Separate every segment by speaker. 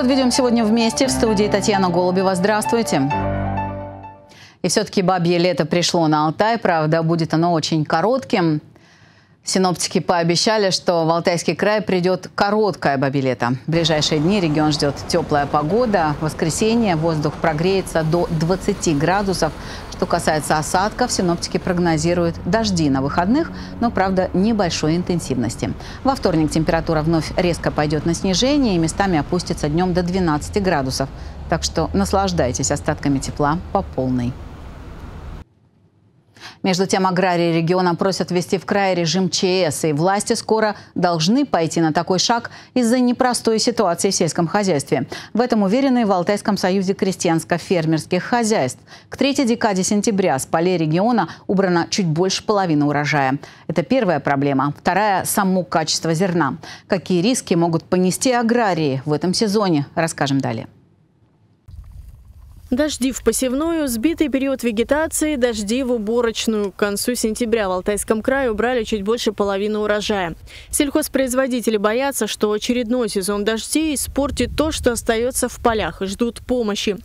Speaker 1: Подведем сегодня вместе. В студии Татьяна Голубева. Здравствуйте. И все-таки бабье лето пришло на Алтай. Правда, будет оно очень коротким. Синоптики пообещали, что в Алтайский край придет короткое бабье лето. В ближайшие дни регион ждет теплая погода. В воскресенье воздух прогреется до 20 градусов. Что касается осадков, синоптики прогнозируют дожди на выходных, но, правда, небольшой интенсивности. Во вторник температура вновь резко пойдет на снижение и местами опустится днем до 12 градусов. Так что наслаждайтесь остатками тепла по полной. Между тем, аграрии региона просят ввести в крае режим ЧС, и власти скоро должны пойти на такой шаг из-за непростой ситуации в сельском хозяйстве. В этом уверены в Алтайском союзе крестьянско-фермерских хозяйств. К третьей декаде сентября с полей региона убрано чуть больше половины урожая. Это первая проблема. Вторая – само качество зерна. Какие риски могут понести аграрии в этом сезоне, расскажем далее.
Speaker 2: Дожди в посевную, сбитый период вегетации, дожди в уборочную. К концу сентября в Алтайском крае убрали чуть больше половины урожая. Сельхозпроизводители боятся, что очередной сезон дождей испортит то, что остается в полях, и ждут помощи.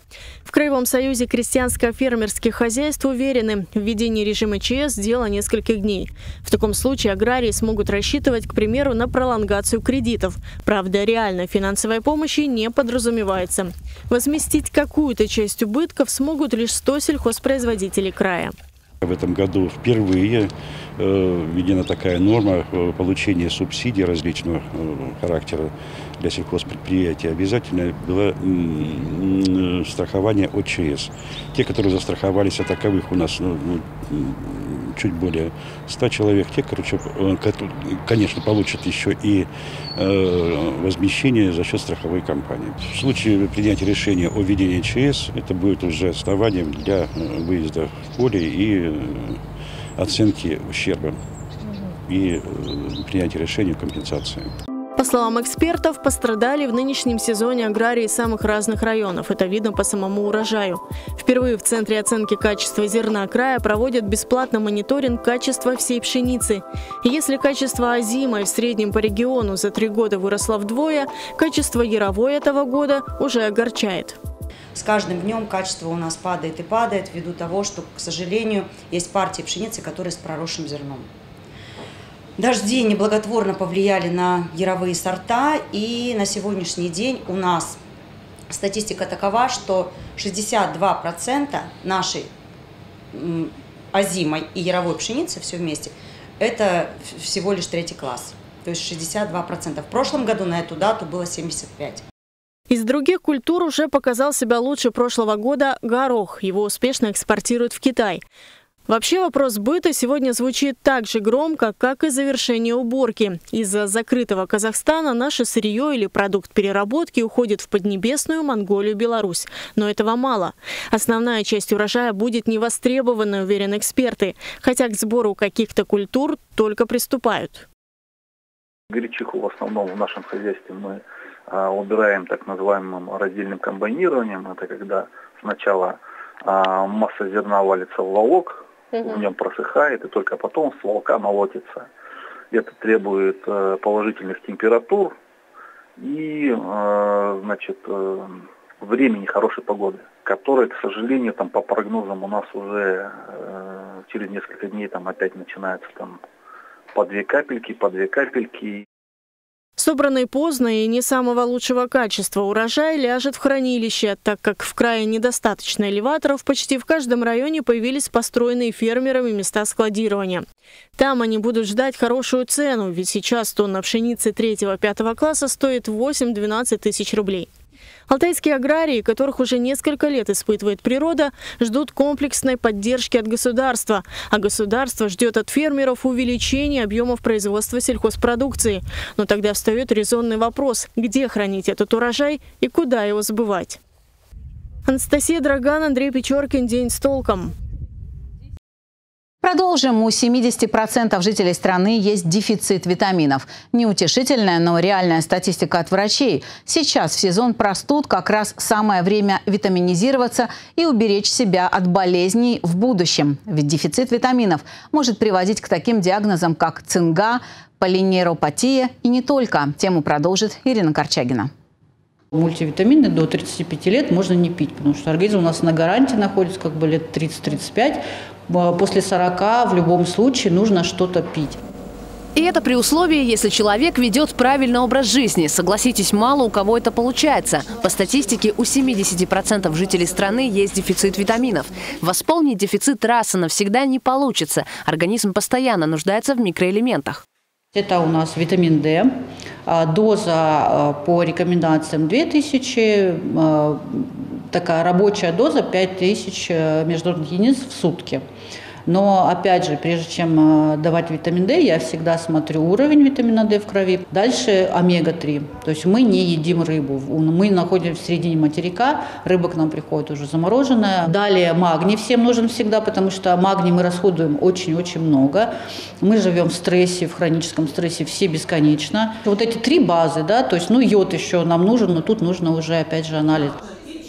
Speaker 2: В Краевом союзе крестьянско-фермерских хозяйств уверены, введение режима ЧС – дело нескольких дней. В таком случае аграрии смогут рассчитывать, к примеру, на пролонгацию кредитов. Правда, реальной финансовой помощи не подразумевается. Возместить какую-то часть часть убытков смогут лишь 100 сельхозпроизводителей края.
Speaker 3: В этом году впервые э, введена такая норма э, получения субсидий различного э, характера для сельхозпредприятий. Обязательно было страхование ОЧС. Те, которые застраховались, а таковых у нас ну, ну чуть более 100 человек. Те, короче, конечно, получат еще и возмещение за счет страховой компании. В случае принятия решения о введении ЧС, это будет уже основанием для выезда в поле и Э, оценки ущерба и э, принятия решения компенсации.
Speaker 2: Словам экспертов, пострадали в нынешнем сезоне аграрии самых разных районов. Это видно по самому урожаю. Впервые в Центре оценки качества зерна края проводят бесплатно мониторинг качества всей пшеницы. Если качество озимой в среднем по региону за три года выросло вдвое, качество яровой этого года уже огорчает
Speaker 4: с каждым днем качество у нас падает и падает ввиду того, что, к сожалению, есть партии пшеницы, которые с проросшим зерном. Дожди неблаготворно повлияли на яровые сорта, и на сегодняшний день у нас статистика такова, что 62% нашей озимой и яровой пшеницы все вместе – это всего лишь третий класс. То есть 62%. В прошлом году на эту дату было 75%.
Speaker 2: Из других культур уже показал себя лучше прошлого года горох. Его успешно экспортируют в Китай. Вообще вопрос быта сегодня звучит так же громко, как и завершение уборки. Из-за закрытого Казахстана наше сырье или продукт переработки уходит в Поднебесную, Монголию, Беларусь. Но этого мало. Основная часть урожая будет невостребована, уверены эксперты. Хотя к сбору каких-то культур только приступают.
Speaker 5: Гречиху в основном в нашем хозяйстве мы а, убираем так называемым раздельным комбайнированием. Это когда сначала а, масса зерна валится в волок, угу. в нем просыхает, и только потом с волка молотится. Это требует э, положительных температур и, э, значит, э, времени хорошей погоды, которая, к сожалению, там по прогнозам у нас уже через несколько дней там опять начинается там по две капельки, по две капельки.
Speaker 2: Собранный поздно и не самого лучшего качества урожай ляжет в хранилище, так как в крае недостаточно элеваторов, почти в каждом районе появились построенные фермерами места складирования. Там они будут ждать хорошую цену, ведь сейчас тонна пшеницы 3-5 класса стоит 8-12 тысяч рублей. Алтайские аграрии, которых уже несколько лет испытывает природа, ждут комплексной поддержки от государства. А государство ждет от фермеров увеличения объемов производства сельхозпродукции. Но тогда встает резонный вопрос, где хранить этот урожай и куда его сбывать. Анастасия Драган, Андрей Печоркин. День с толком.
Speaker 1: Продолжим. У 70% жителей страны есть дефицит витаминов. Неутешительная, но реальная статистика от врачей. Сейчас в сезон простуд как раз самое время витаминизироваться и уберечь себя от болезней в будущем. Ведь дефицит витаминов может приводить к таким диагнозам, как цинга, полинейропатия и не только. Тему продолжит Ирина Корчагина.
Speaker 6: Мультивитамины до 35 лет можно не пить, потому что организм у нас на гарантии находится как бы лет 30-35. После 40 в любом случае нужно что-то пить.
Speaker 7: И это при условии, если человек ведет правильный образ жизни. Согласитесь, мало у кого это получается. По статистике, у 70% жителей страны есть дефицит витаминов. Восполнить дефицит раз и навсегда не получится. Организм постоянно нуждается в микроэлементах.
Speaker 6: Это у нас витамин D. А, доза а, по рекомендациям 2000, а, такая рабочая доза 5000 э, международных единиц в сутки. Но, опять же, прежде чем э, давать витамин D, я всегда смотрю уровень витамина D в крови. Дальше омега-3. То есть мы не едим рыбу. Мы находимся в середине материка, рыба к нам приходит уже замороженная. Далее магний всем нужен всегда, потому что магний мы расходуем очень-очень много. Мы живем в стрессе, в хроническом стрессе все бесконечно. Вот эти три базы, да, то есть, ну, йод еще нам нужен, но тут нужно уже, опять же, анализ.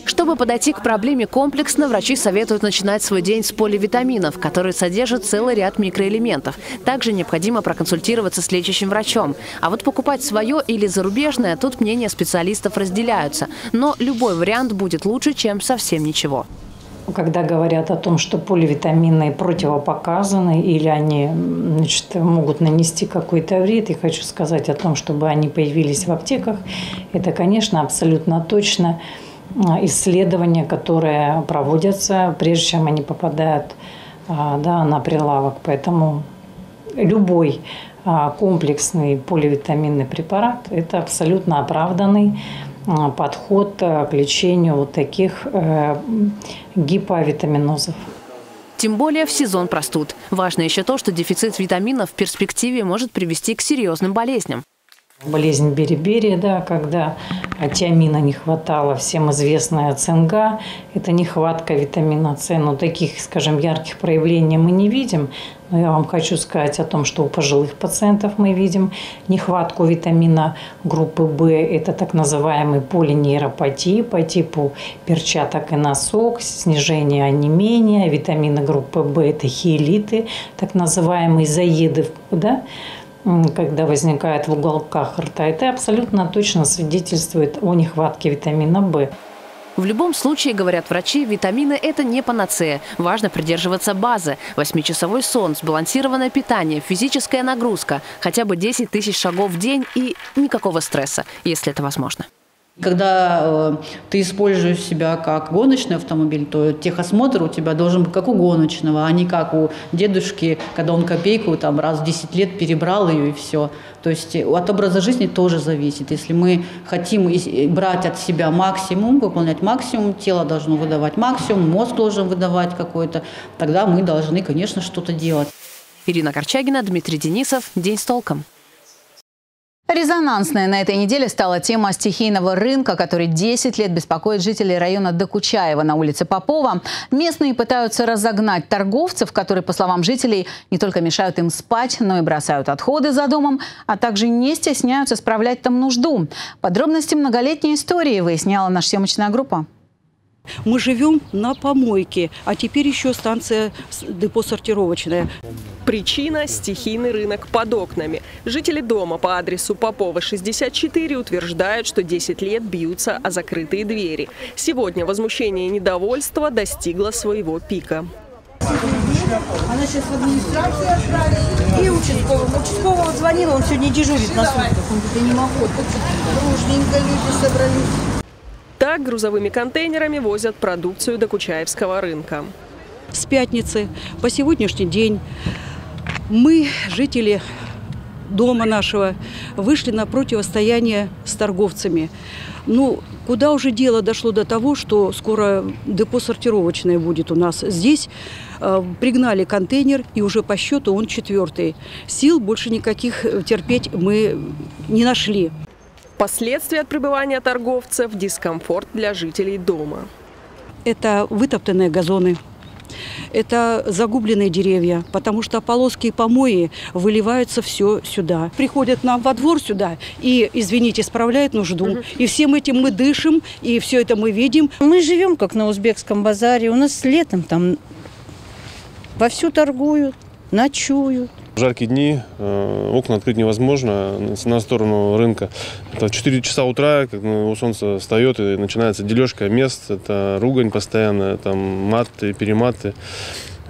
Speaker 7: Чтобы подойти к проблеме комплексно, врачи советуют начинать свой день с поливитаминов, которые содержат целый ряд микроэлементов. Также необходимо проконсультироваться с лечащим врачом. А вот покупать свое или зарубежное, тут мнения специалистов разделяются. Но любой вариант будет лучше, чем совсем ничего.
Speaker 8: Когда говорят о том, что поливитамины противопоказаны или они значит, могут нанести какой-то вред, я хочу сказать о том, чтобы они появились в аптеках, это, конечно, абсолютно точно – исследования, которые проводятся, прежде чем они попадают а, да, на прилавок. Поэтому любой а, комплексный поливитаминный препарат – это абсолютно оправданный подход к лечению вот таких э, гиповитаминозов.
Speaker 7: Тем более в сезон простуд. Важно еще то, что дефицит витаминов в перспективе может привести к серьезным болезням.
Speaker 8: Болезнь бери-бери, да, когда тиамина не хватало, всем известная цинга, это нехватка витамина С. Но таких, скажем, ярких проявлений мы не видим. Но я вам хочу сказать о том, что у пожилых пациентов мы видим нехватку витамина группы В. Это так называемый полинейропатии по типу перчаток и носок, снижение онемения. Витамины группы В – это хиелиты, так называемые заеды. Да? Когда возникает в уголках рта, это абсолютно точно свидетельствует о нехватке витамина В.
Speaker 7: В любом случае, говорят врачи, витамины – это не панацея. Важно придерживаться базы. Восьмичасовой сон, сбалансированное питание, физическая нагрузка, хотя бы 10 тысяч шагов в день и никакого стресса, если это возможно.
Speaker 6: Когда э, ты используешь себя как гоночный автомобиль, то техосмотр у тебя должен быть как у гоночного, а не как у дедушки, когда он копейку там раз в 10 лет перебрал ее и все. То есть э, от образа жизни тоже зависит. Если мы хотим брать от себя максимум, выполнять максимум, тело должно выдавать максимум, мозг должен выдавать какой-то, тогда мы должны, конечно, что-то делать.
Speaker 7: Ирина Корчагина, Дмитрий Денисов. День с толком.
Speaker 1: Резонансной на этой неделе стала тема стихийного рынка, который 10 лет беспокоит жителей района Докучаева на улице Попова. Местные пытаются разогнать торговцев, которые, по словам жителей, не только мешают им спать, но и бросают отходы за домом, а также не стесняются справлять там нужду. Подробности многолетней истории выясняла наша съемочная группа.
Speaker 9: Мы живем на помойке, а теперь еще станция депо сортировочная.
Speaker 10: Причина – стихийный рынок под окнами. Жители дома по адресу Попова, 64 утверждают, что 10 лет бьются о закрытые двери. Сегодня возмущение и недовольство достигло своего пика.
Speaker 11: Она сейчас в администрацию отправили и участковому. Участковому звонила, он сегодня дежурит на сутках. Он говорит, я не могу. Дружненько люди собрались.
Speaker 10: Так грузовыми контейнерами возят продукцию до Кучаевского рынка.
Speaker 9: С пятницы по сегодняшний день мы, жители дома нашего, вышли на противостояние с торговцами. Ну, куда уже дело дошло до того, что скоро депо сортировочное будет у нас. Здесь э, пригнали контейнер, и уже по счету он четвертый. Сил больше никаких терпеть мы не нашли.
Speaker 10: Последствия от пребывания торговцев – дискомфорт для жителей дома.
Speaker 9: Это вытоптанные газоны, это загубленные деревья, потому что полоски и помои выливаются все сюда. Приходят нам во двор сюда и, извините, справляют нужду. Угу. И всем этим мы дышим, и все это мы видим.
Speaker 11: Мы живем как на узбекском базаре. У нас летом там вовсю торгуют, ночуют.
Speaker 12: В жаркие дни э, окна открыть невозможно на сторону рынка. Это в 4 часа утра, как ну, солнце встает и начинается дележка мест. Это ругань постоянная, там маты, перематы.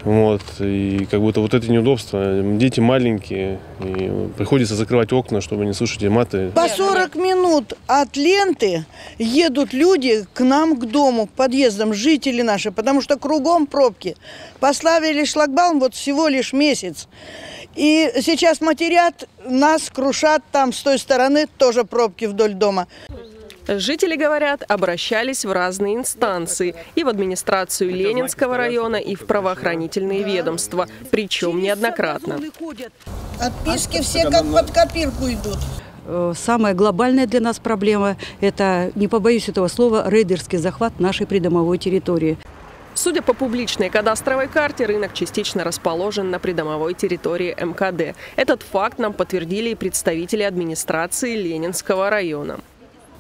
Speaker 12: Вот, и как будто вот это неудобство. Дети маленькие, и приходится закрывать окна, чтобы не слышать маты.
Speaker 11: По 40 минут от ленты едут люди к нам, к дому, к подъездам, жители наши, потому что кругом пробки. Поставили шлагбаум вот всего лишь месяц. И сейчас матерят, нас крушат там с той стороны, тоже пробки вдоль дома.
Speaker 10: Жители, говорят, обращались в разные инстанции. И в администрацию Ленинского района, и в правоохранительные ведомства. Причем неоднократно.
Speaker 11: Отписки все как под копирку идут.
Speaker 9: Э, самая глобальная для нас проблема – это, не побоюсь этого слова, рейдерский захват нашей придомовой территории.
Speaker 10: Судя по публичной кадастровой карте, рынок частично расположен на придомовой территории МКД. Этот факт нам подтвердили и представители администрации Ленинского района.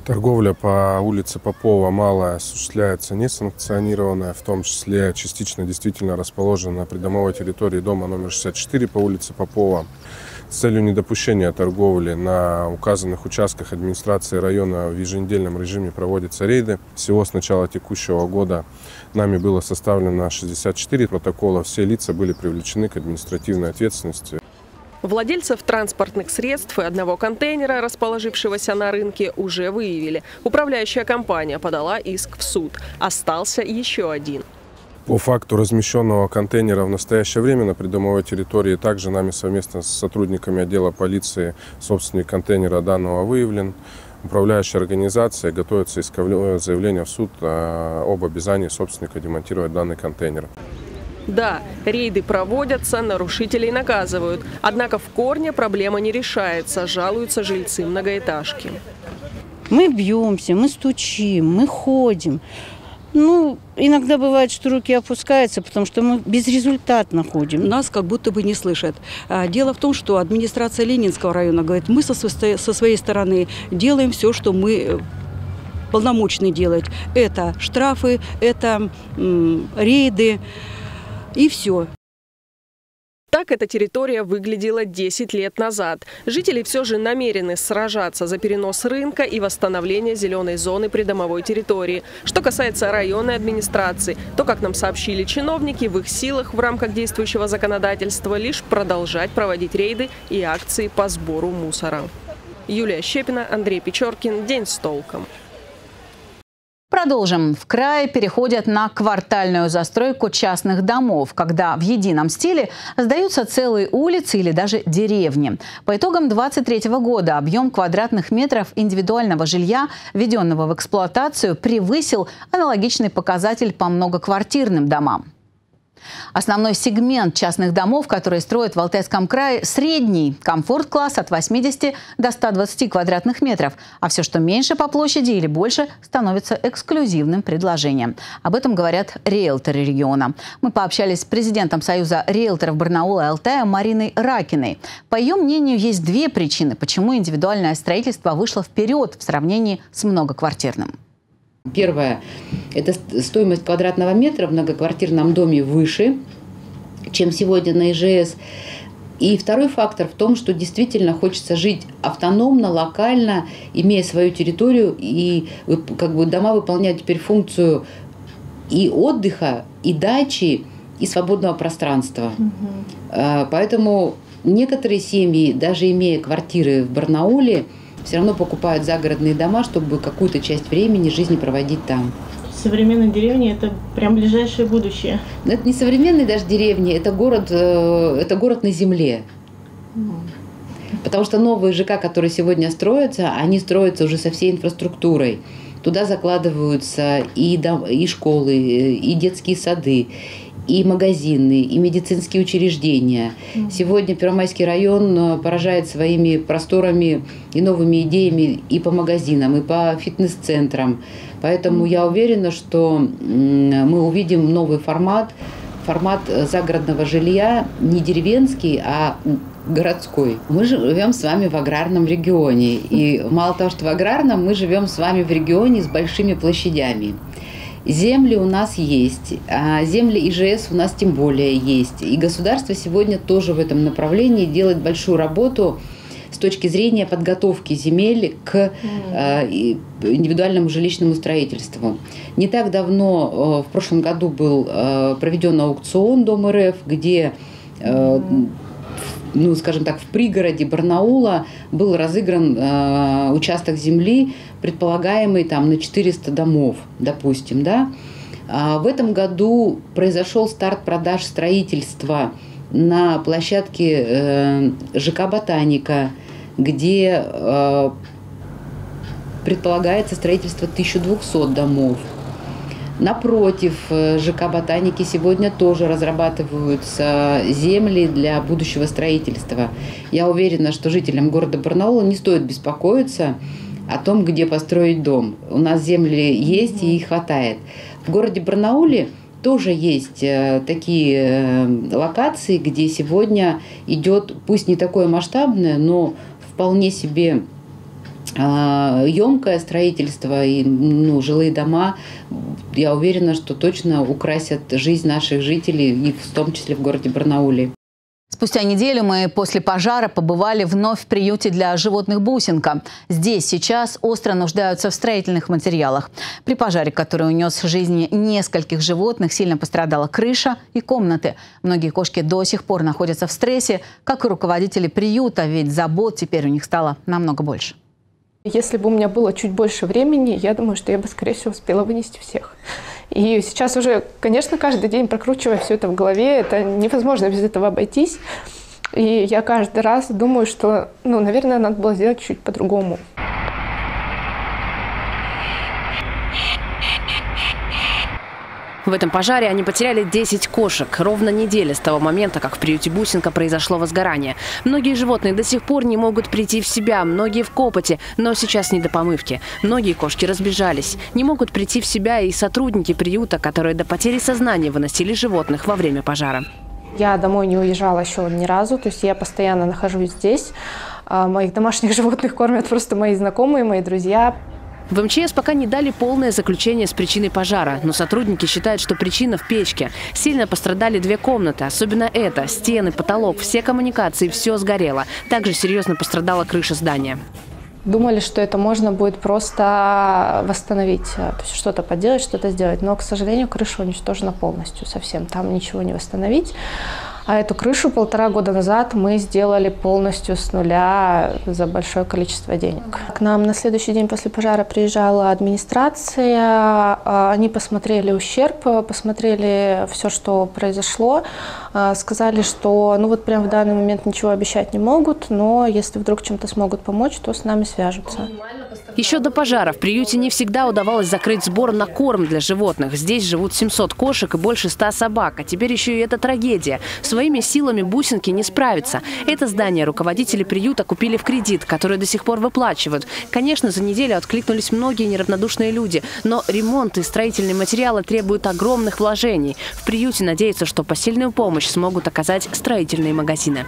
Speaker 13: Торговля по улице Попова Малая осуществляется несанкционированная, в том числе частично действительно расположена на придомовой территории дома номер 64 по улице Попова. С целью недопущения торговли на указанных участках администрации района в еженедельном режиме проводятся рейды. Всего с начала текущего года нами было составлено 64 протокола. Все лица были привлечены к административной ответственности.
Speaker 10: Владельцев транспортных средств и одного контейнера, расположившегося на рынке, уже выявили. Управляющая компания подала иск в суд. Остался еще один.
Speaker 13: По факту размещенного контейнера в настоящее время на придомовой территории также нами совместно с сотрудниками отдела полиции собственник контейнера данного выявлен. Управляющая организация готовится исковое заявление в суд об обязании собственника демонтировать данный контейнер.
Speaker 10: Да, рейды проводятся, нарушителей наказывают. Однако в корне проблема не решается, жалуются жильцы многоэтажки.
Speaker 14: Мы бьемся, мы стучим, мы ходим. Ну, иногда бывает, что руки опускаются, потому что мы безрезультатно ходим.
Speaker 9: Нас как будто бы не слышат. А, дело в том, что администрация Ленинского района говорит, мы со своей стороны делаем все, что мы э, полномочны делать. Это штрафы, это рейды. И все.
Speaker 10: Так эта территория выглядела 10 лет назад. Жители все же намерены сражаться за перенос рынка и восстановление зеленой зоны придомовой территории. Что касается районной администрации, то, как нам сообщили чиновники, в их силах в рамках действующего законодательства лишь продолжать проводить рейды и акции по сбору мусора. Юлия Щепина, Андрей Печоркин. День с толком.
Speaker 1: Продолжим. В крае переходят на квартальную застройку частных домов, когда в едином стиле сдаются целые улицы или даже деревни. По итогам 2023 года объем квадратных метров индивидуального жилья, введенного в эксплуатацию, превысил аналогичный показатель по многоквартирным домам. Основной сегмент частных домов, которые строят в Алтайском крае, средний. Комфорт-класс от 80 до 120 квадратных метров. А все, что меньше по площади или больше, становится эксклюзивным предложением. Об этом говорят риэлторы региона. Мы пообщались с президентом Союза риэлторов Барнаула и Алтая Мариной Ракиной. По ее мнению, есть две причины, почему индивидуальное строительство вышло вперед в сравнении с многоквартирным.
Speaker 15: Первое – это стоимость квадратного метра в многоквартирном доме выше, чем сегодня на ИЖС. И второй фактор в том, что действительно хочется жить автономно, локально, имея свою территорию, и как бы дома выполняют теперь функцию и отдыха, и дачи, и свободного пространства. Угу. Поэтому некоторые семьи, даже имея квартиры в Барнауле, все равно покупают загородные дома, чтобы какую-то часть времени жизни проводить там.
Speaker 2: Современные деревни – это прям ближайшее будущее.
Speaker 15: Это не современные даже деревни, это город, э, это город на земле. Потому что новые ЖК, которые сегодня строятся, они строятся уже со всей инфраструктурой. Туда закладываются и, дом, и школы, и детские сады, и магазины, и медицинские учреждения. Сегодня Первомайский район э, поражает своими просторами и новыми идеями и по магазинам, и по фитнес-центрам. Поэтому я уверена, что мы увидим новый формат, формат э, загородного жилья не деревенский, а городской. Мы живем с вами в аграрном регионе. И мало того, что в аграрном, мы живем с вами в регионе с большими площадями. Земли у нас есть, а земли ИЖС у нас тем более есть. И государство сегодня тоже в этом направлении делает большую работу с точки зрения подготовки земель к э, индивидуальному жилищному строительству. Не так давно, э, в прошлом году был э, проведен аукцион Дом РФ, где ну, скажем так, в пригороде Барнаула был разыгран э, участок земли, предполагаемый там на 400 домов, допустим, да. А в этом году произошел старт продаж строительства на площадке э, ЖК «Ботаника», где э, предполагается строительство 1200 домов. Напротив, э, ЖК «Ботаники» сегодня тоже разрабатываются земли для будущего строительства. Я уверена, что жителям города Барнаула не стоит беспокоиться о том, где построить дом. У нас земли есть и хватает. В городе Барнауле тоже есть э, такие э, локации, где сегодня идет, пусть не такое масштабное, но вполне себе емкое строительство и ну, жилые дома, я уверена, что точно украсят жизнь наших жителей, и в том числе в городе Барнауле.
Speaker 1: Спустя неделю мы после пожара побывали вновь в приюте для животных «Бусинка». Здесь сейчас остро нуждаются в строительных материалах. При пожаре, который унес жизни нескольких животных, сильно пострадала крыша и комнаты. Многие кошки до сих пор находятся в стрессе, как и руководители приюта, ведь забот теперь у них стало намного больше.
Speaker 16: Если бы у меня было чуть больше времени, я думаю, что я бы, скорее всего, успела вынести всех. И сейчас уже, конечно, каждый день прокручивая все это в голове, это невозможно без этого обойтись. И я каждый раз думаю, что, ну, наверное, надо было сделать чуть по-другому.
Speaker 7: В этом пожаре они потеряли 10 кошек. Ровно неделя с того момента, как в приюте Бусинка произошло возгорание. Многие животные до сих пор не могут прийти в себя, многие в копоте, но сейчас не до помывки. Многие кошки разбежались. Не могут прийти в себя и сотрудники приюта, которые до потери сознания выносили животных во время пожара.
Speaker 16: Я домой не уезжала еще ни разу, то есть я постоянно нахожусь здесь. А, моих домашних животных кормят просто мои знакомые, мои друзья.
Speaker 7: В МЧС пока не дали полное заключение с причиной пожара, но сотрудники считают, что причина в печке. Сильно пострадали две комнаты, особенно это. Стены, потолок, все коммуникации, все сгорело. Также серьезно пострадала крыша здания.
Speaker 16: Думали, что это можно будет просто восстановить, э, что-то поделать, что-то сделать. Но, к сожалению, крыша уничтожена полностью совсем. Там ничего не восстановить. А эту крышу полтора года назад мы сделали полностью с нуля за большое количество денег. К нам на следующий день после пожара приезжала администрация. А, они посмотрели ущерб, посмотрели все, что произошло. А, сказали, что ну вот прям в данный момент ничего обещать не могут, но если вдруг чем-то смогут помочь, то с нами свяжутся.
Speaker 7: Еще до пожара в приюте не всегда удавалось закрыть сбор на корм для животных. Здесь живут 700 кошек и больше 100 собак. А теперь еще и эта трагедия. Своими силами бусинки не справятся. Это здание руководители приюта купили в кредит, который до сих пор выплачивают. Конечно, за неделю откликнулись многие неравнодушные люди. Но ремонт и строительные материалы требуют огромных вложений. В приюте надеются, что посильную помощь смогут оказать строительные магазины.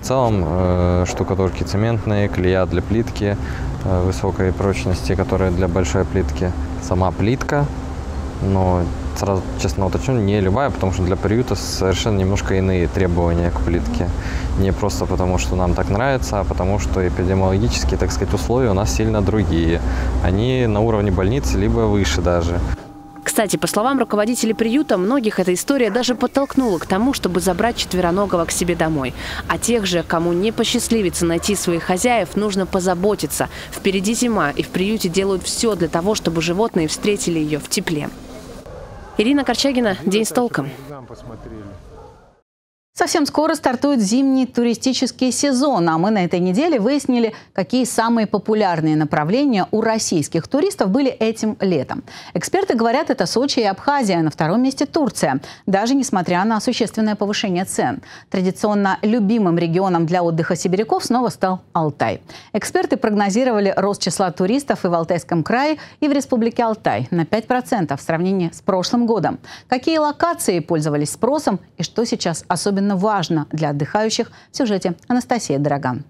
Speaker 17: В целом э, штукатурки цементные, клея для плитки, Э, высокой прочности, которая для большой плитки. Сама плитка, но сразу честно уточню, не любая, потому что для приюта совершенно немножко иные требования к плитке. Не просто потому, что нам так нравится, а потому что эпидемиологические, так сказать, условия у нас сильно другие. Они на уровне больницы, либо выше даже.
Speaker 7: Кстати, по словам руководителей приюта, многих эта история даже подтолкнула к тому, чтобы забрать четвероногого к себе домой. А тех же, кому не посчастливится найти своих хозяев, нужно позаботиться. Впереди зима, и в приюте делают все для того, чтобы животные встретили ее в тепле. Ирина Корчагина, «День с толком».
Speaker 1: Совсем скоро стартует зимний туристический сезон, а мы на этой неделе выяснили, какие самые популярные направления у российских туристов были этим летом. Эксперты говорят, это Сочи и Абхазия, на втором месте Турция, даже несмотря на существенное повышение цен. Традиционно любимым регионом для отдыха сибиряков снова стал Алтай. Эксперты прогнозировали рост числа туристов и в Алтайском крае, и в Республике Алтай на 5% в сравнении с прошлым годом. Какие локации пользовались спросом и что сейчас особенно важно для отдыхающих в сюжете Анастасия Дороган.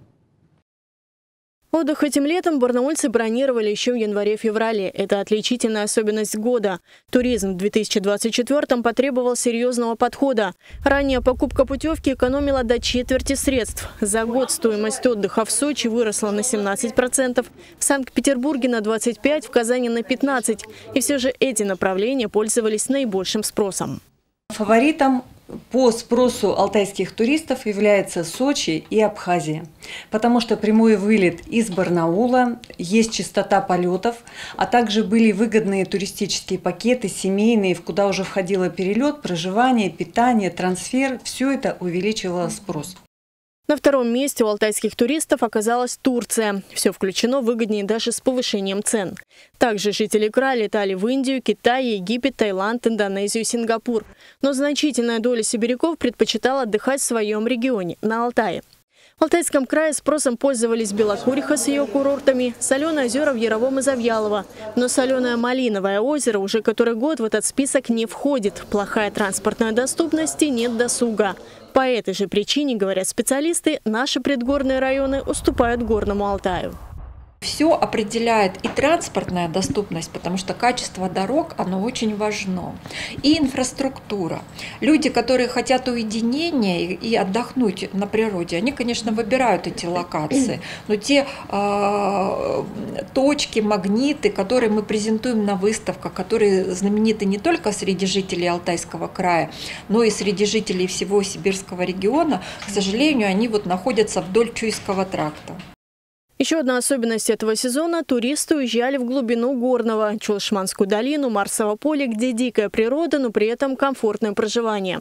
Speaker 2: Отдых этим летом барнаульцы бронировали еще в январе-феврале. Это отличительная особенность года. Туризм в 2024 потребовал серьезного подхода. Ранее покупка путевки экономила до четверти средств. За год стоимость отдыха в Сочи выросла на 17%, в Санкт-Петербурге на 25%, в Казани на 15%. И все же эти направления пользовались наибольшим спросом.
Speaker 18: Фаворитом по спросу алтайских туристов является Сочи и Абхазия, потому что прямой вылет из Барнаула, есть частота полетов, а также были выгодные туристические пакеты, семейные, в куда уже входило перелет, проживание, питание, трансфер. Все это увеличивало спрос.
Speaker 2: На втором месте у алтайских туристов оказалась Турция. Все включено выгоднее даже с повышением цен. Также жители края летали в Индию, Китай, Египет, Таиланд, Индонезию, Сингапур. Но значительная доля сибиряков предпочитала отдыхать в своем регионе, на Алтае. В Алтайском крае спросом пользовались Белокуриха с ее курортами, соленые озера в Яровом и Завьялово. Но соленое Малиновое озеро уже который год в этот список не входит. Плохая транспортная доступность и нет досуга. По этой же причине, говорят специалисты, наши предгорные районы уступают Горному Алтаю.
Speaker 19: Все определяет и транспортная доступность, потому что качество дорог, оно очень важно, и инфраструктура. Люди, которые хотят уединения и отдохнуть на природе, они, конечно, выбирают эти локации, но те э, точки, магниты, которые мы презентуем на выставках, которые знамениты не только среди жителей Алтайского края, но и среди жителей всего Сибирского региона, к сожалению, они вот находятся вдоль Чуйского тракта.
Speaker 2: Еще одна особенность этого сезона – туристы уезжали в глубину Горного, Чулшманскую долину, Марсово поле, где дикая природа, но при этом комфортное проживание.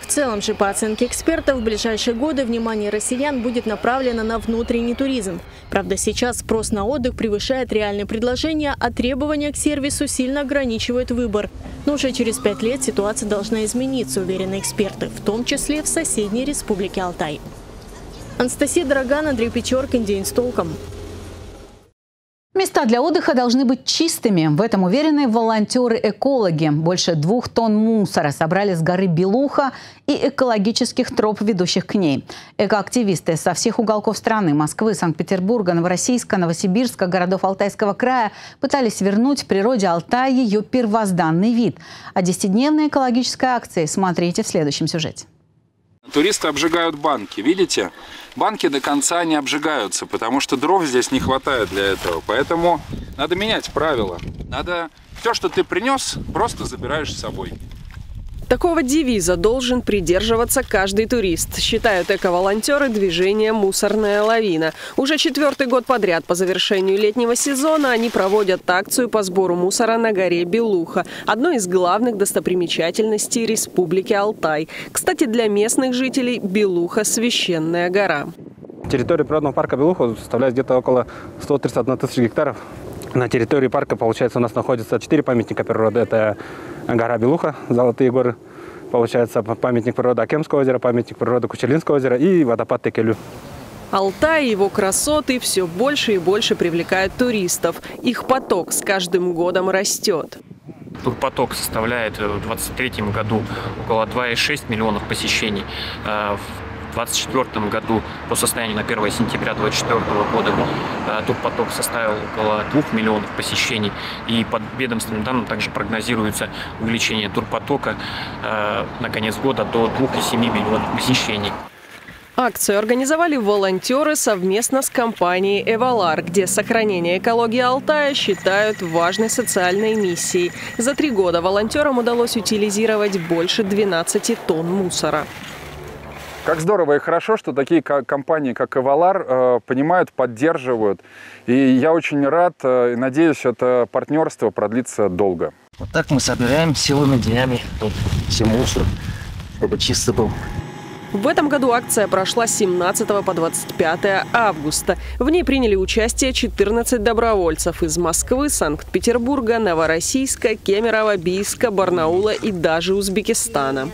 Speaker 2: В целом же, по оценке экспертов, в ближайшие годы внимание россиян будет направлено на внутренний туризм. Правда, сейчас спрос на отдых превышает реальные предложения, а требования к сервису сильно ограничивают выбор. Но уже через пять лет ситуация должна измениться, уверены эксперты, в том числе в соседней республике Алтай. Анастасия Дороган, Андрей Печоркин. День с толком.
Speaker 1: Места для отдыха должны быть чистыми. В этом уверены волонтеры-экологи. Больше двух тонн мусора собрали с горы Белуха и экологических троп, ведущих к ней. Экоактивисты со всех уголков страны – Москвы, Санкт-Петербурга, Новороссийска, Новосибирска, городов Алтайского края – пытались вернуть природе Алтая ее первозданный вид. О десятидневной экологической акции смотрите в следующем сюжете.
Speaker 20: Туристы обжигают банки, видите? Банки до конца не обжигаются, потому что дров здесь не хватает для этого. Поэтому надо менять правила. Надо все, что ты принес, просто забираешь с собой.
Speaker 10: Такого девиза должен придерживаться каждый турист, считают эко-волонтеры движения «Мусорная лавина». Уже четвертый год подряд по завершению летнего сезона они проводят акцию по сбору мусора на горе Белуха, одной из главных достопримечательностей Республики Алтай. Кстати, для местных жителей Белуха – священная гора.
Speaker 21: Территория природного парка Белуха составляет где-то около 131 тысяч гектаров. На территории парка, получается, у нас находится четыре памятника природы. Это гора Белуха, Золотые горы, получается, памятник природы Акемского озера, памятник природы Кучелинского озера и водопад Текелю.
Speaker 10: Алтай и его красоты все больше и больше привлекают туристов. Их поток с каждым годом растет.
Speaker 22: Турпоток составляет в 2023 году около 2,6 миллионов посещений. Э, в 2024 году по состоянию на 1 сентября 2024 года э, турпоток составил около 2 миллионов посещений. И под ведомственным данным также прогнозируется увеличение турпотока э, на конец года до 2,7 миллионов посещений.
Speaker 10: Акцию организовали волонтеры совместно с компанией «Эвалар», где сохранение экологии Алтая считают важной социальной миссией. За три года волонтерам удалось утилизировать больше 12 тонн мусора.
Speaker 23: Как здорово и хорошо, что такие компании, как Эвалар, э, понимают, поддерживают. И я очень рад э, и надеюсь, это партнерство продлится долго.
Speaker 24: Вот так мы собираем силами днями тут все мусор, чтобы чисто был.
Speaker 10: В этом году акция прошла с 17 по 25 августа. В ней приняли участие 14 добровольцев из Москвы, Санкт-Петербурга, Новороссийска, Кемерово, Бийска, Барнаула и даже Узбекистана.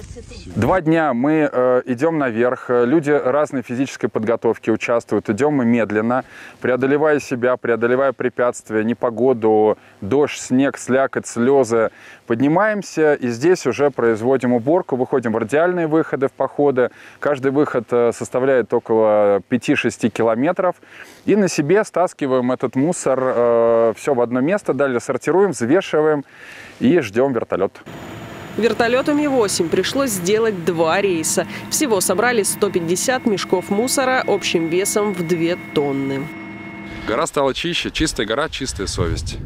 Speaker 23: Два дня мы э, идем наверх, люди разной физической подготовки участвуют, идем мы медленно, преодолевая себя, преодолевая препятствия, непогоду, дождь, снег, слякоть, слезы. Поднимаемся и здесь уже производим уборку, выходим в радиальные выходы в походы. Каждый выход э, составляет около 5-6 километров. И на себе стаскиваем этот мусор э, все в одно место, далее сортируем, взвешиваем и ждем вертолет.
Speaker 10: Вертолету Ми-8 пришлось сделать два рейса. Всего собрали 150 мешков мусора общим весом в 2 тонны.
Speaker 23: Гора стала чище. Чистая гора, чистая совесть.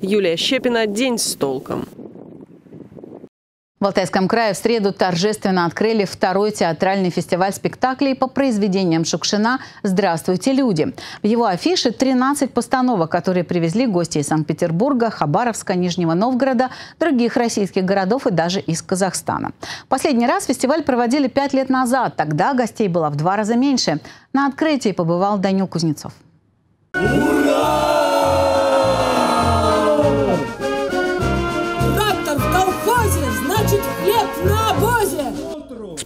Speaker 10: Юлия Щепина. День с толком.
Speaker 1: В Алтайском крае в среду торжественно открыли второй театральный фестиваль спектаклей по произведениям Шукшина «Здравствуйте, люди». В его афише 13 постановок, которые привезли гости из Санкт-Петербурга, Хабаровска, Нижнего Новгорода, других российских городов и даже из Казахстана. Последний раз фестиваль проводили пять лет назад. Тогда гостей было в два раза меньше. На открытии побывал Данил Кузнецов. Ура!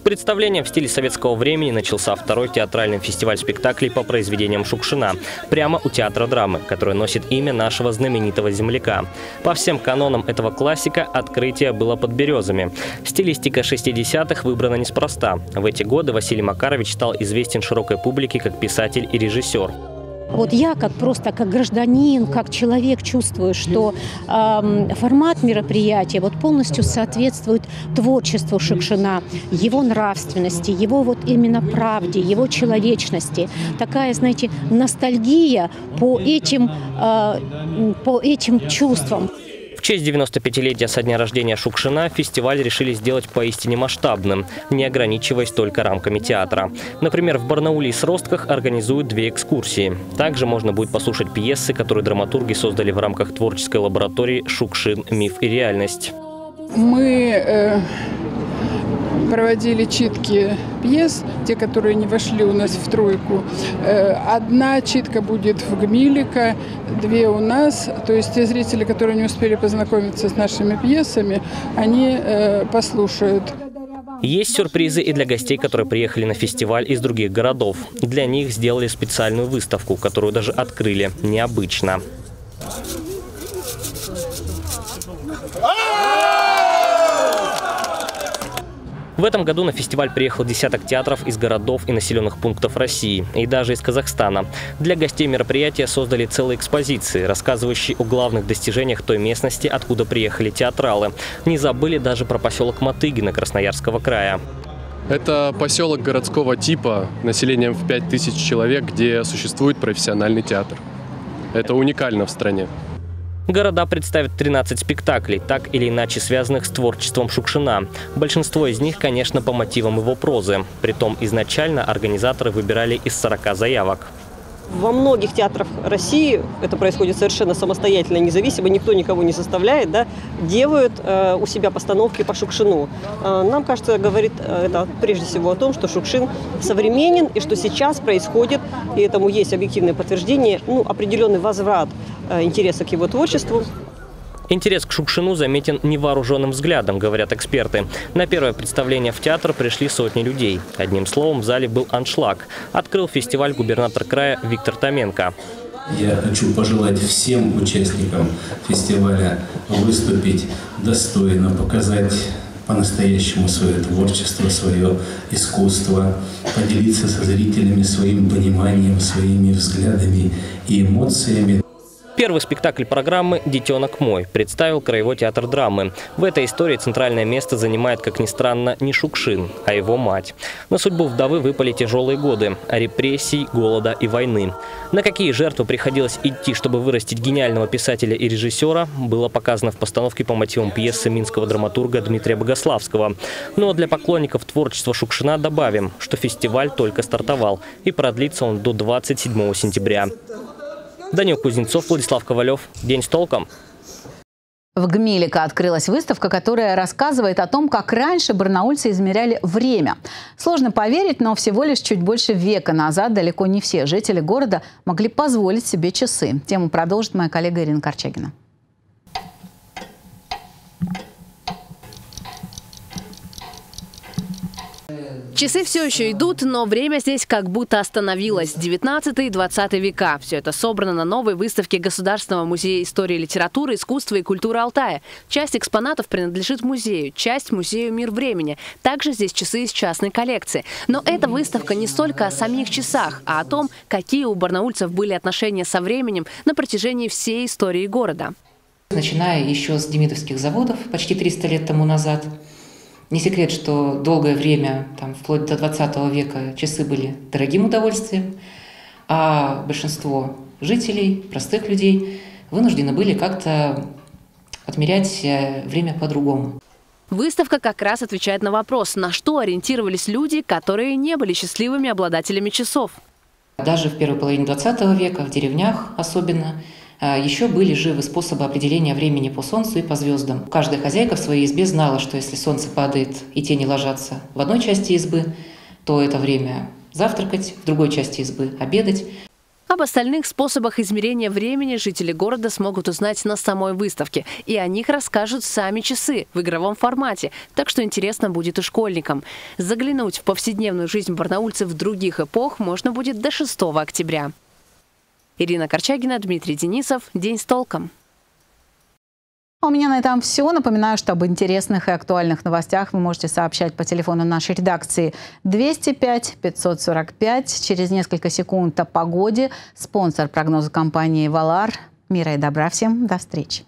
Speaker 25: Представлением в стиле советского времени начался второй театральный фестиваль спектаклей по произведениям Шукшина, прямо у театра драмы, который носит имя нашего знаменитого земляка. По всем канонам этого классика открытие было под березами. Стилистика 60-х выбрана неспроста. В эти годы Василий Макарович стал известен широкой публике как писатель и режиссер.
Speaker 26: Вот я как просто как гражданин, как человек чувствую, что э, формат мероприятия вот полностью соответствует творчеству Шукшина, его нравственности, его вот именно правде, его человечности. Такая, знаете, ностальгия по этим, э, по этим чувствам.
Speaker 25: В честь 95-летия со дня рождения Шукшина фестиваль решили сделать поистине масштабным, не ограничиваясь только рамками театра. Например, в Барнауле и Сростках организуют две экскурсии. Также можно будет послушать пьесы, которые драматурги создали в рамках творческой лаборатории «Шукшин. Миф и реальность».
Speaker 27: Мы э, проводили читки пьес, те, которые не вошли у нас в тройку. Э, одна читка будет в Гмилика, две у нас. То есть те зрители, которые не успели познакомиться с нашими пьесами, они э, послушают.
Speaker 25: Есть сюрпризы и для гостей, которые приехали на фестиваль из других городов. Для них сделали специальную выставку, которую даже открыли необычно. В этом году на фестиваль приехал десяток театров из городов и населенных пунктов России, и даже из Казахстана. Для гостей мероприятия создали целые экспозиции, рассказывающие о главных достижениях той местности, откуда приехали театралы. Не забыли даже про поселок Матыгина Красноярского края.
Speaker 28: Это поселок городского типа, населением в 5000 человек, где существует профессиональный театр. Это уникально в стране.
Speaker 25: Города представят 13 спектаклей, так или иначе связанных с творчеством Шукшина. Большинство из них, конечно, по мотивам его прозы. Притом изначально организаторы выбирали из 40 заявок.
Speaker 29: Во многих театрах России это происходит совершенно самостоятельно, независимо, никто никого не заставляет, да, делают э, у себя постановки по Шукшину. Э, нам кажется, говорит э, это прежде всего о том, что Шукшин современен и что сейчас происходит, и этому есть объективное подтверждение, ну, определенный возврат интереса к его творчеству.
Speaker 25: Интерес к Шукшину заметен невооруженным взглядом, говорят эксперты. На первое представление в театр пришли сотни людей. Одним словом, в зале был аншлаг. Открыл фестиваль губернатор края Виктор Томенко.
Speaker 30: Я хочу пожелать всем участникам фестиваля выступить достойно, показать по-настоящему свое творчество, свое искусство, поделиться со зрителями своим пониманием, своими взглядами и эмоциями.
Speaker 25: Первый спектакль программы «Детенок мой» представил Краевой театр драмы. В этой истории центральное место занимает, как ни странно, не Шукшин, а его мать. На судьбу вдовы выпали тяжелые годы – репрессий, голода и войны. На какие жертвы приходилось идти, чтобы вырастить гениального писателя и режиссера, было показано в постановке по мотивам пьесы минского драматурга Дмитрия Богославского. Но для поклонников творчества Шукшина добавим, что фестиваль только стартовал и продлится он до 27 сентября. Данил Кузнецов, Владислав Ковалев. День с толком.
Speaker 1: В Гмилика открылась выставка, которая рассказывает о том, как раньше барнаульцы измеряли время. Сложно поверить, но всего лишь чуть больше века назад далеко не все жители города могли позволить себе часы. Тему продолжит моя коллега Ирина Корчагина.
Speaker 7: Часы все еще идут, но время здесь как будто остановилось. 19 и 20 века. Все это собрано на новой выставке Государственного музея истории литературы, искусства и культуры Алтая. Часть экспонатов принадлежит музею, часть музею «Мир времени». Также здесь часы из частной коллекции. Но эта выставка не столько о самих часах, а о том, какие у барнаульцев были отношения со временем на протяжении всей истории города.
Speaker 27: Начиная еще с демидовских заводов почти 300 лет тому назад – не секрет, что долгое время, там, вплоть до 20 века, часы были дорогим удовольствием, а большинство жителей, простых людей, вынуждены были как-то отмерять э, время по-другому.
Speaker 7: Выставка как раз отвечает на вопрос, на что ориентировались люди, которые не были счастливыми обладателями часов.
Speaker 27: Даже в первой половине 20 века, в деревнях особенно, Еще были живы способы определения времени по Солнцу и по звездам. Каждая хозяйка в своей избе знала, что если Солнце падает и тени ложатся в одной части избы, то это время завтракать, в другой части избы обедать.
Speaker 7: Об остальных способах измерения времени жители города смогут узнать на самой выставке. И о них расскажут сами часы в игровом формате. Так что интересно будет и школьникам. Заглянуть в повседневную жизнь барнаульцев других эпох можно будет до 6 октября. Ирина Корчагина, Дмитрий Денисов. День с толком.
Speaker 1: А у меня на этом все. Напоминаю, что об интересных и актуальных новостях вы можете сообщать по телефону нашей редакции 205 545. Через несколько секунд о погоде. Спонсор прогноза компании «Валар». Мира и добра всем. До встречи.